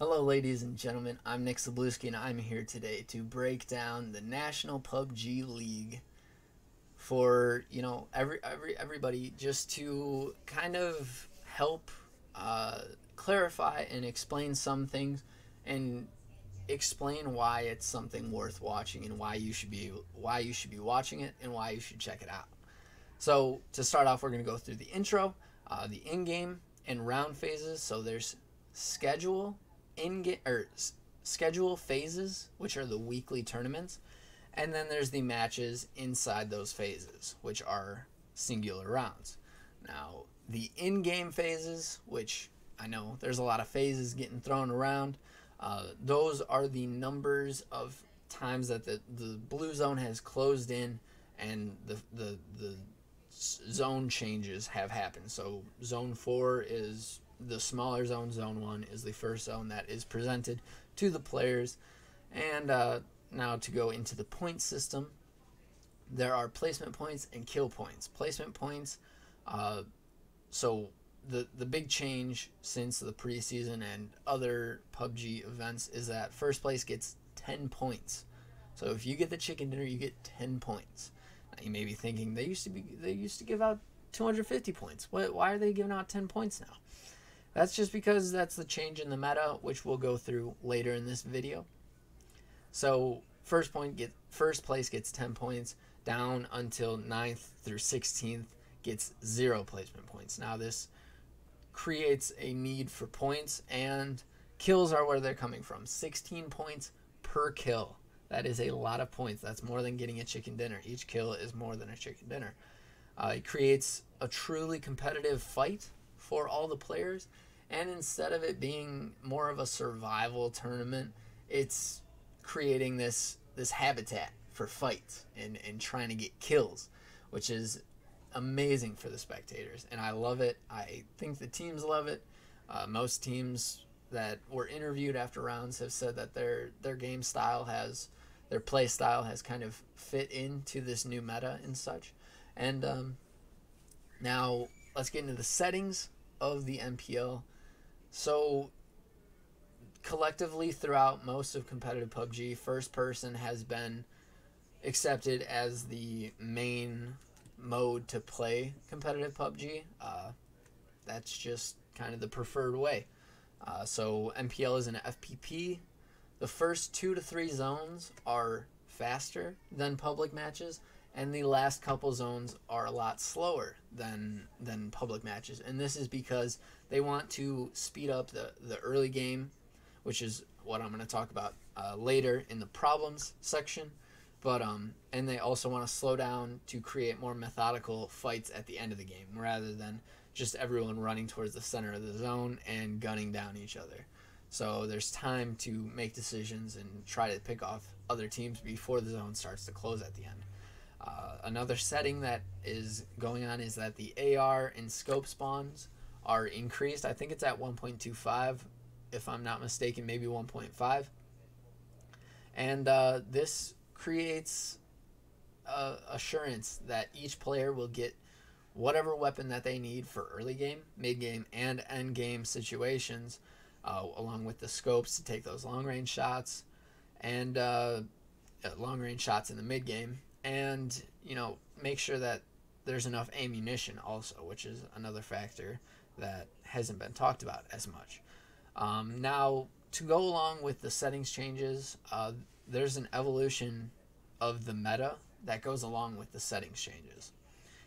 Hello, ladies and gentlemen. I'm Nick Sabluski, and I'm here today to break down the National PUBG League for you know every every everybody, just to kind of help uh, clarify and explain some things, and explain why it's something worth watching and why you should be why you should be watching it and why you should check it out. So to start off, we're going to go through the intro, uh, the in-game and round phases. So there's schedule in or schedule phases, which are the weekly tournaments, and then there's the matches inside those phases, which are singular rounds. Now, the in-game phases, which I know there's a lot of phases getting thrown around, uh, those are the numbers of times that the, the blue zone has closed in and the the the zone changes have happened. So zone four is the smaller zone. Zone one is the first zone that is presented to the players. And uh, now to go into the point system, there are placement points and kill points. Placement points, uh, so the the big change since the preseason and other PUBG events is that first place gets 10 points. So if you get the chicken dinner, you get 10 points. Now you may be thinking they used to be they used to give out 250 points. What why are they giving out 10 points now? That's just because that's the change in the meta, which we'll go through later in this video. So first point get first place gets 10 points, down until 9th through 16th gets zero placement points. Now this creates a need for points and kills are where they're coming from. 16 points per kill. That is a lot of points. That's more than getting a chicken dinner. Each kill is more than a chicken dinner. Uh, it creates a truly competitive fight for all the players. And instead of it being more of a survival tournament, it's creating this this habitat for fights and, and trying to get kills, which is amazing for the spectators. And I love it. I think the teams love it. Uh, most teams that were interviewed after rounds have said that their their game style has their play style has kind of fit into this new meta and such. And um, now let's get into the settings of the NPL. So collectively throughout most of competitive PUBG, first person has been accepted as the main mode to play competitive PUBG. Uh, that's just kind of the preferred way. Uh, so NPL is an FPP. The first two to three zones are faster than public matches, and the last couple zones are a lot slower than than public matches. And this is because they want to speed up the the early game, which is what I'm going to talk about uh, later in the problems section. But um, and they also want to slow down to create more methodical fights at the end of the game, rather than just everyone running towards the center of the zone and gunning down each other. So there's time to make decisions and try to pick off other teams before the zone starts to close at the end. Uh, another setting that is going on is that the AR and scope spawns are increased. I think it's at 1.25, if I'm not mistaken, maybe 1.5. And uh, this creates uh, assurance that each player will get whatever weapon that they need for early game, mid game, and end game situations, uh, along with the scopes to take those long range shots and uh, long range shots in the mid game, and you know make sure that there's enough ammunition also, which is another factor that hasn't been talked about as much. Um, now to go along with the settings changes, uh, there's an evolution of the meta that goes along with the settings changes.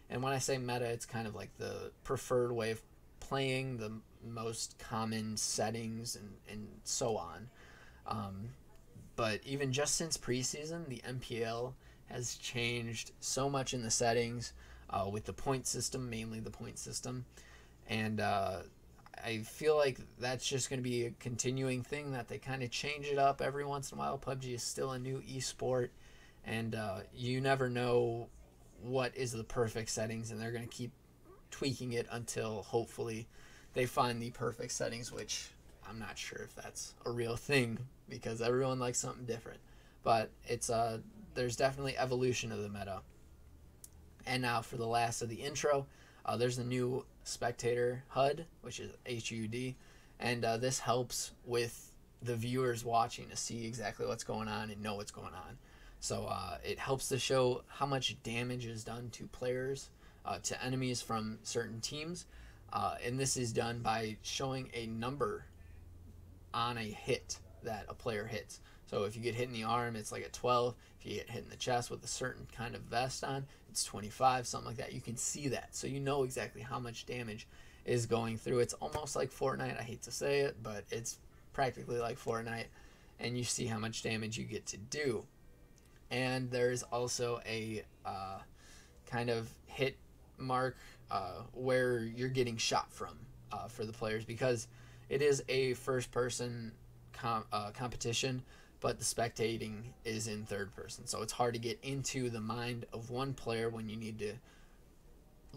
And when I say meta, it's kind of like the preferred way of playing, the most common settings, and, and so on. Um, but even just since preseason, the NPL has changed so much in the settings uh, with the point system, mainly the point system. And uh, I feel like that's just going to be a continuing thing that they kind of change it up every once in a while. PUBG is still a new esport, and uh, you never know what is the perfect settings, and they're going to keep tweaking it until hopefully they find the perfect settings, which I'm not sure if that's a real thing because everyone likes something different. But it's uh, there's definitely evolution of the meta. And now for the last of the intro, uh, there's a new spectator HUD, which is HUD, and uh, this helps with the viewers watching to see exactly what's going on and know what's going on. So uh, it helps to show how much damage is done to players, uh, to enemies from certain teams. Uh, and this is done by showing a number on a hit that a player hits. So if you get hit in the arm, it's like a 12. If you get hit in the chest with a certain kind of vest on, it's 25, something like that. You can see that. So you know exactly how much damage is going through. It's almost like Fortnite. I hate to say it, but it's practically like Fortnite. And you see how much damage you get to do. And there's also a uh, kind of hit mark uh, where you're getting shot from uh, for the players because it is a first person com- uh, competition but the spectating is in third person. So it's hard to get into the mind of one player when you need to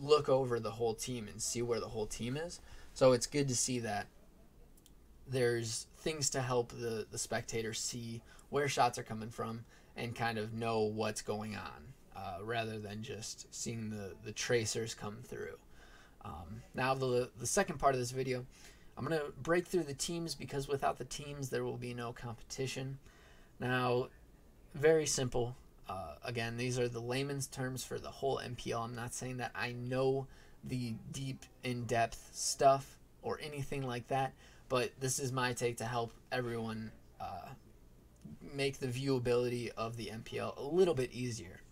look over the whole team and see where the whole team is. So it's good to see that there's things to help the, the spectator see where shots are coming from and kind of know what's going on uh, rather than just seeing the, the tracers come through. Um, now, the, the second part of this video, I'm going to break through the teams because without the teams, there will be no competition. Now, very simple. Uh, again, these are the layman's terms for the whole NPL. I'm not saying that I know the deep, in depth stuff or anything like that, but this is my take to help everyone uh, make the viewability of the NPL a little bit easier.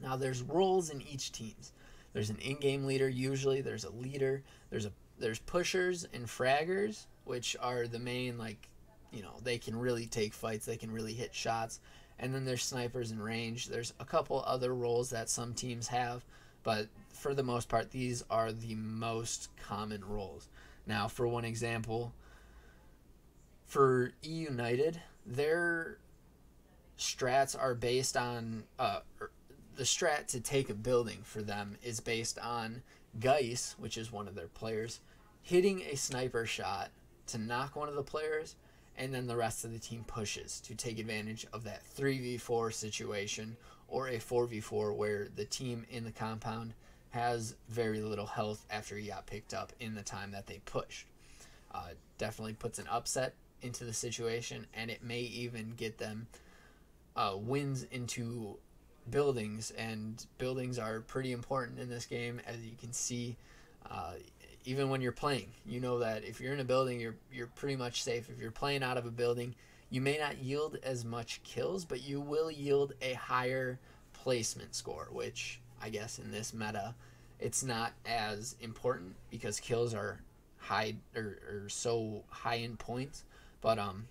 Now, there's roles in each teams. There's an in-game leader usually. There's a leader. There's a there's pushers and fraggers, which are the main like you know they can really take fights they can really hit shots. And then there's snipers in range. There's a couple other roles that some teams have but for the most part these are the most common roles. Now for one example for e united their strats are based on uh, er, the strat to take a building for them is based on Geist, which is one of their players, hitting a sniper shot to knock one of the players and then the rest of the team pushes to take advantage of that 3v4 situation or a 4v4 where the team in the compound has very little health after he got picked up in the time that they pushed. Uh, definitely puts an upset into the situation, and it may even get them uh, wins into buildings, and buildings are pretty important in this game, as you can see. Uh, even when you're playing. You know that if you're in a building, you're you're pretty much safe. If you're playing out of a building, you may not yield as much kills, but you will yield a higher placement score, which I guess in this meta, it's not as important because kills are high or, or so high in points, but um,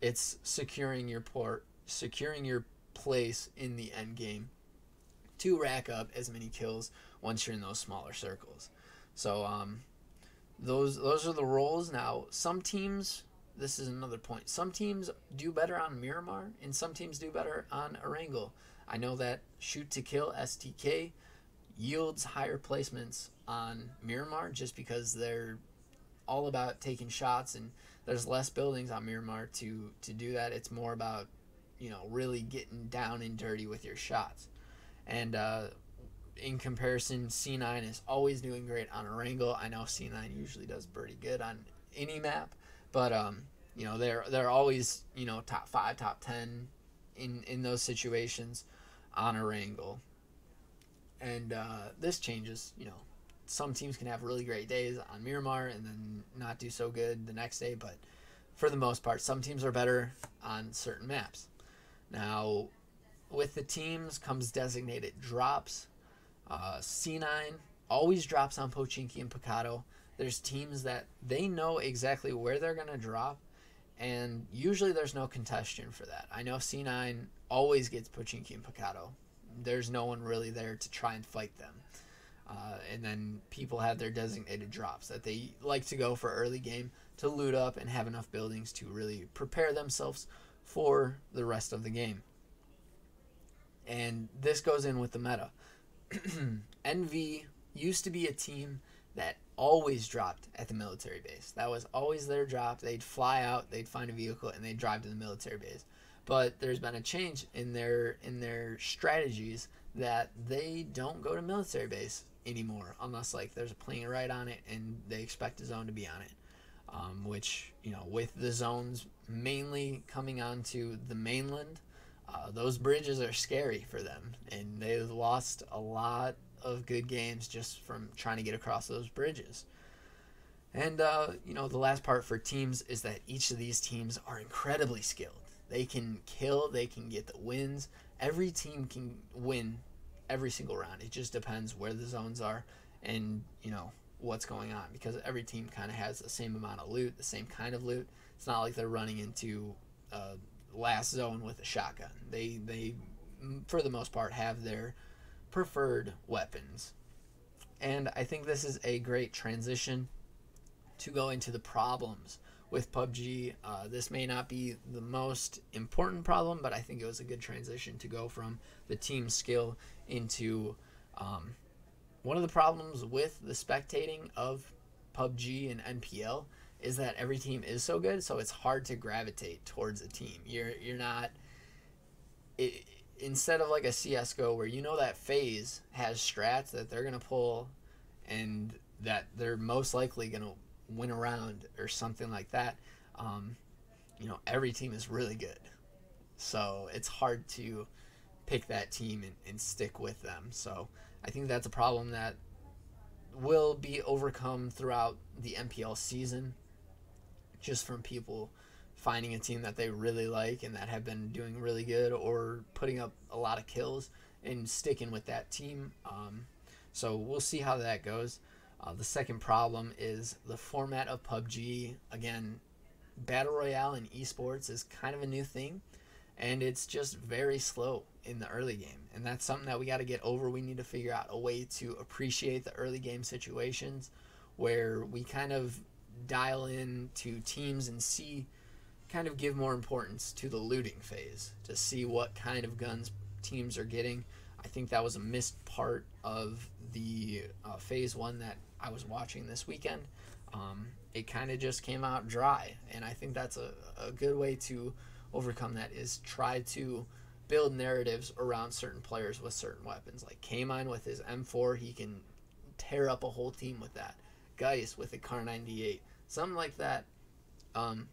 it's securing your port, securing your place in the end game to rack up as many kills once you're in those smaller circles. So um, those those are the roles. Now, some teams. This is another point. Some teams do better on Miramar, and some teams do better on Erangel. I know that Shoot to Kill STK yields higher placements on Miramar just because they're all about taking shots and there's less buildings on Miramar to to do that. It's more about you know really getting down and dirty with your shots. And uh, in comparison, C9 is always doing great on Erangel. I know C9 usually does pretty good on any map, but um, you know they're they're always you know top five, top ten in in those situations on Erangel. And uh, this changes. You know, some teams can have really great days on Miramar and then not do so good the next day, but for the most part, some teams are better on certain maps. Now, with the teams comes designated drops uh, C9 always drops on Pochinki and Picado. There's teams that they know exactly where they're going to drop, and usually there's no contestation for that. I know C9 always gets Pochinki and Picado. There's no one really there to try and fight them. Uh, and then people have their designated drops that they like to go for early game to loot up and have enough buildings to really prepare themselves for the rest of the game. And this goes in with the meta. NV used to be a team that always dropped at the military base. That was always their drop. They'd fly out, they'd find a vehicle, and they'd drive to the military base. But there's been a change in their in their strategies that they don't go to military base anymore unless like there's a plane right on it and they expect a zone to be on it. um, which you know with the zones mainly coming onto the mainland, uh, those bridges are scary for them, and they've lost a lot of good games just from trying to get across those bridges. And uh, you know the last part for teams is that each of these teams are incredibly skilled. They can kill, they can get the wins. Every team can win every single round. It just depends where the zones are and you know what's going on because every team kind of has the same amount of loot, the same kind of loot. It's not like they're running into a last zone with a shotgun. They they for the most part have their preferred weapons. And I think this is a great transition to go into the problems with PUBG. Uh, this may not be the most important problem, but I think it was a good transition to go from the team skill into um, one of the problems with the spectating of PUBG and NPL is that every team is so good, so it's hard to gravitate towards a team. You're you're not. It, instead of like a CS:GO where you know that FaZe has strats that they're gonna pull, and that they're most likely gonna win around or something like that. Um, you know, every team is really good, so it's hard to pick that team and, and stick with them. So I think that's a problem that will be overcome throughout the NPL season, just from people finding a team that they really like and that have been doing really good or putting up a lot of kills and sticking with that team. Um, so we'll see how that goes. Uh, the second problem is the format of PUBG. Again, Battle Royale and esports is kind of a new thing, and it's just very slow in the early game. And that's something that we got to get over. We need to figure out a way to appreciate the early game situations where we kind of dial in to teams and see, kind of give more importance to the looting phase to see what kind of guns teams are getting. I think that was a missed part of the uh, phase one that I was watching this weekend. Um, it kind of just came out dry, and I think that's a, a good way to overcome that is try to build narratives around certain players with certain weapons. Like Kaymind with his M4, he can tear up a whole team with that. Geist with a Kar 98, something like that, um,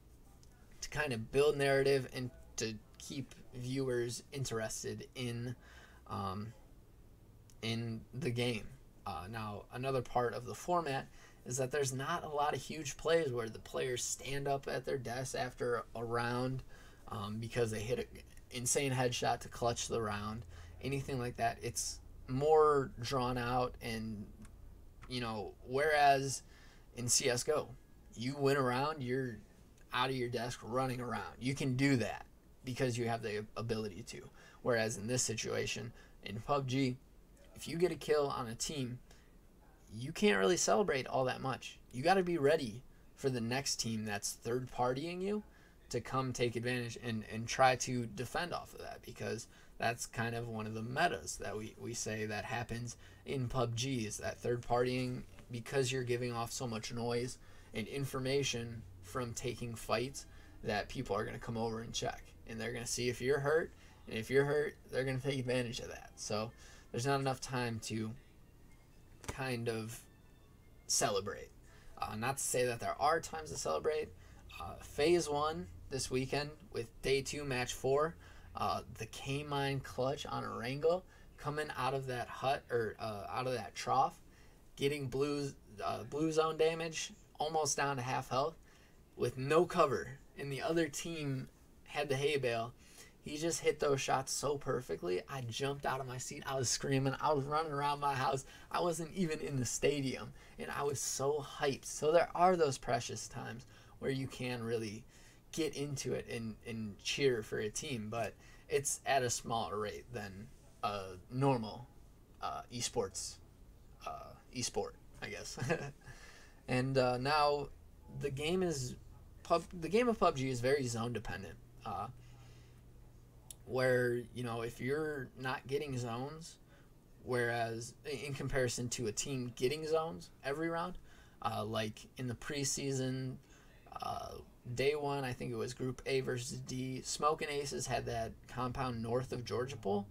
to kind of build narrative and to keep viewers interested in um, in the game. Uh, now, another part of the format is that there's not a lot of huge plays where the players stand up at their desk after a round um, because they hit an insane headshot to clutch the round, anything like that. It's more drawn out and, you know, whereas in CSGO, you win around, you're out of your desk running around. You can do that because you have the ability to. Whereas in this situation, in PUBG, if you get a kill on a team, you can't really celebrate all that much. You got to be ready for the next team that's third partying you to come take advantage and, and try to defend off of that because that's kind of one of the metas that we, we say that happens in PUBG is that third partying because you're giving off so much noise and information from taking fights that people are going to come over and check. And they're going to see if you're hurt and if you're hurt they're going to take advantage of that. So there's not enough time to kind of celebrate. Uh, not to say that there are times to celebrate. Uh, phase one this weekend with day two, match four. Uh, the Kaymind clutch on a Erangel coming out of that hut or uh, out of that trough, getting blue uh, blue zone damage almost down to half health with no cover, and the other team had the hay bale. He just hit those shots so perfectly. I jumped out of my seat. I was screaming. I was running around my house. I wasn't even in the stadium, and I was so hyped. So there are those precious times where you can really get into it and, and cheer for a team, but it's at a smaller rate than a normal uh, esports uh, esport, I guess. and uh, now the game is pub. The game of PUBG is very zone dependent. Uh, where you know if you're not getting zones, whereas in comparison to a team getting zones every round, uh, like in the preseason, uh, day one, I think it was Group A versus D. Smoke and Aces had that compound north of Georgopol,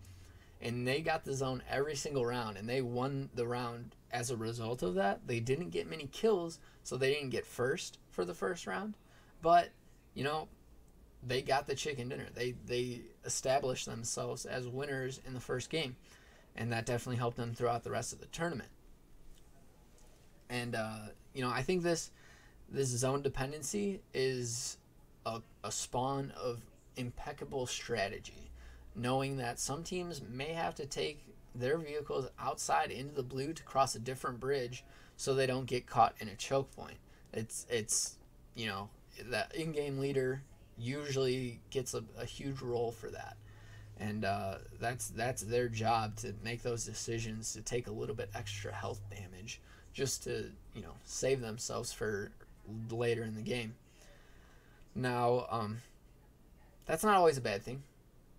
and they got the zone every single round, and they won the round as a result of that, they didn't get many kills, so they didn't get first for the first round. But, you know, they got the chicken dinner. They they established themselves as winners in the first game, and that definitely helped them throughout the rest of the tournament. And uh, you know, I think this this zone dependency is a, a spawn of impeccable strategy, knowing that some teams may have to take their vehicles outside into the blue to cross a different bridge so they don't get caught in a choke point. It's it's you know that in-game leader usually gets a, a huge role for that and uh, that's that's their job to make those decisions to take a little bit extra health damage just to you know save themselves for later in the game. Now um, that's not always a bad thing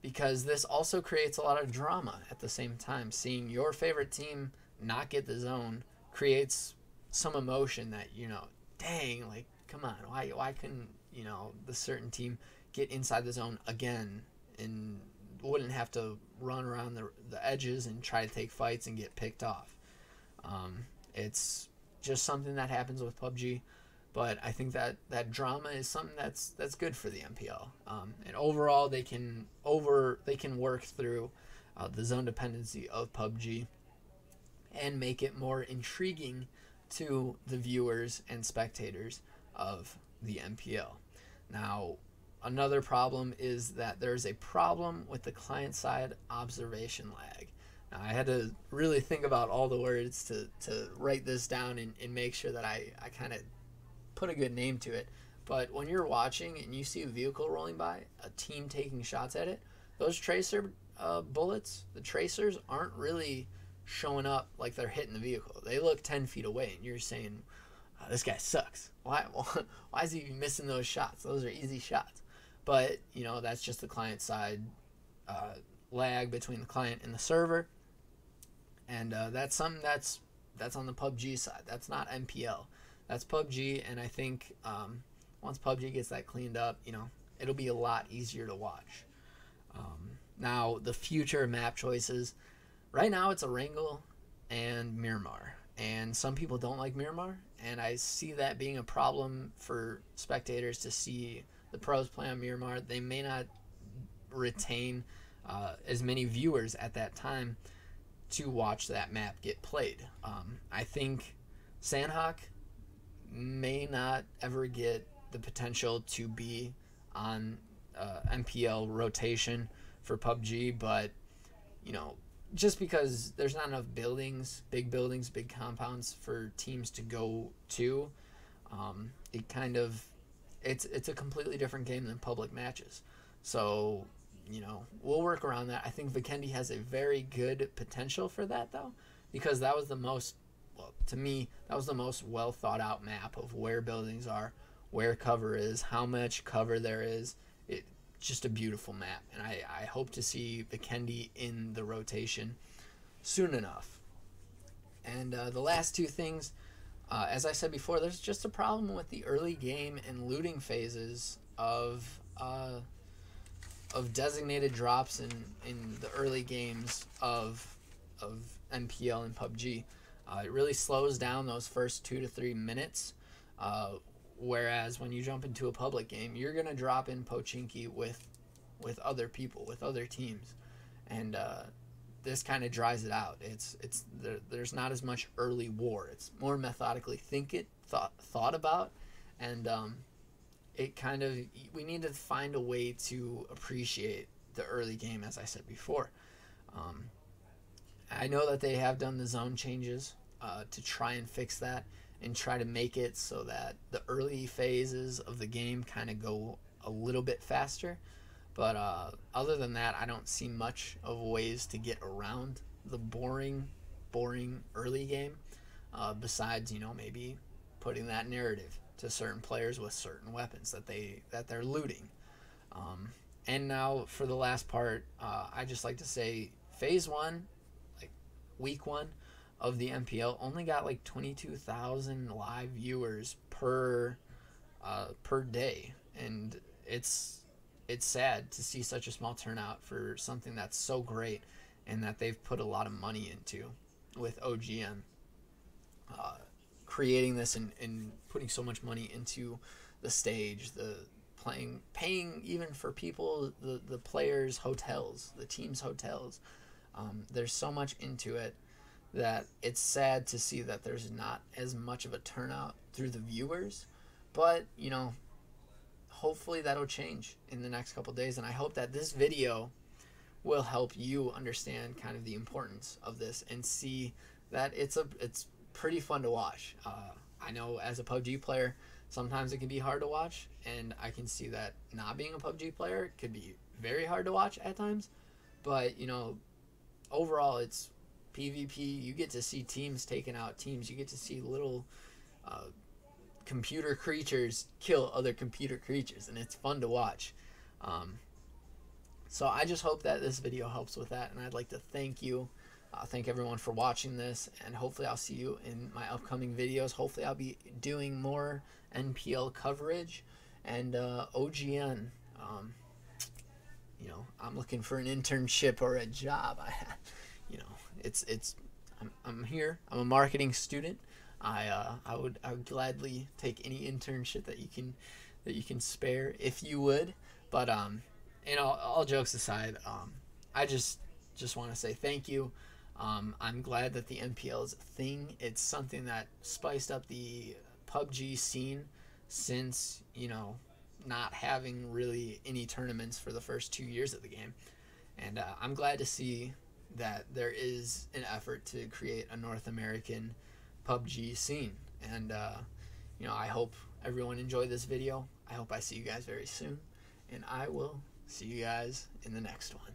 because this also creates a lot of drama at the same time. Seeing your favorite team not get the zone creates some emotion that you know dang like come on why why couldn't you know the certain team get inside the zone again and wouldn't have to run around the, the edges and try to take fights and get picked off. Um, it's just something that happens with PUBG, but I think that that drama is something that's that's good for the NPL. Um, and overall, they can over they can work through uh, the zone dependency of PUBG and make it more intriguing to the viewers and spectators of the NPL. Now, another problem is that there's a problem with the client side observation lag. Now, I had to really think about all the words to, to write this down and, and make sure that I, I kind of put a good name to it. But when you're watching and you see a vehicle rolling by, a team taking shots at it, those tracer uh, bullets, the tracers, aren't really showing up like they're hitting the vehicle. They look 10 feet away, and you're saying, oh, this guy sucks. Why, why is he missing those shots? Those are easy shots. But, you know, that's just the client side uh, lag between the client and the server. And uh, that's something that's that's on the PUBG side. That's not NPL. That's PUBG, and I think um, once PUBG gets that cleaned up, you know, it'll be a lot easier to watch. Um, now, the future map choices. Right now, it's Erangel and Miramar and some people don't like Miramar, and I see that being a problem for spectators to see the pros play on Miramar. They may not retain uh, as many viewers at that time to watch that map get played. Um, I think Sanhok may not ever get the potential to be on uh, NPL rotation for PUBG, but you know just because there's not enough buildings, big buildings, big compounds for teams to go to, um, it kind of it's it's a completely different game than public matches. So you know we'll work around that. I think Vikendi has a very good potential for that though, because that was the most well to me that was the most well thought out map of where buildings are, where cover is, how much cover there is. It just a beautiful map, and I, I hope to see Vikendi in the rotation soon enough. And uh, the last two things, uh, as I said before, there's just a problem with the early game and looting phases of uh, of designated drops in, in the early games of of NPL and PUBG. Uh, it really slows down those first two to three minutes uh, Whereas when you jump into a public game, you're gonna drop in Pochinki with with other people, with other teams, and uh, this kind of dries it out. It's it's there, there's not as much early war. It's more methodically think it thought thought about, and um, it kind of we need to find a way to appreciate the early game, as I said before. Um, I know that they have done the zone changes uh, to try and fix that and try to make it so that the early phases of the game kind of go a little bit faster. But uh, other than that, I don't see much of ways to get around the boring, boring early game. Uh, besides, you know, maybe putting that narrative to certain players with certain weapons that they that they're looting. Um, and now for the last part, uh, I just like to say phase one, week one, of the NPL only got like 22,000 live viewers per uh, per day, and it's it's sad to see such a small turnout for something that's so great and that they've put a lot of money into with OGN. uh, creating this and, and putting so much money into the stage, the playing, paying even for people, the, the players' hotels, the team's hotels. Um, there's so much into it that it's sad to see that there's not as much of a turnout through the viewers. But, you know, hopefully that'll change in the next couple days. And I hope that this video will help you understand kind of the importance of this and see that it's a it's pretty fun to watch. Uh, I know as a PUBG player, sometimes it can be hard to watch, and I can see that not being a PUBG player could be very hard to watch at times. But you know, overall, it's PvP. You get to see teams taking out teams. You get to see little uh, computer creatures kill other computer creatures, and it's fun to watch. Um, so I just hope that this video helps with that, and I'd like to thank you. Uh, thank everyone for watching this, and hopefully I'll see you in my upcoming videos. Hopefully I'll be doing more NPL coverage and uh, OGN. Um, you know, I'm looking for an internship or a job. I, you know, it's it's I'm, I'm here. I'm a marketing student. I uh, I would I would gladly take any internship that you can that you can spare if you would. But um, and all, all jokes aside, um, I just just want to say thank you. Um, I'm glad that the NPL is a thing. It's something that spiced up the PUBG scene since you know not having really any tournaments for the first two years of the game, and uh, I'm glad to see that there is an effort to create a North American PUBG scene. And uh, you know, I hope everyone enjoyed this video. I hope I see you guys very soon, and I will See you guys in the next one.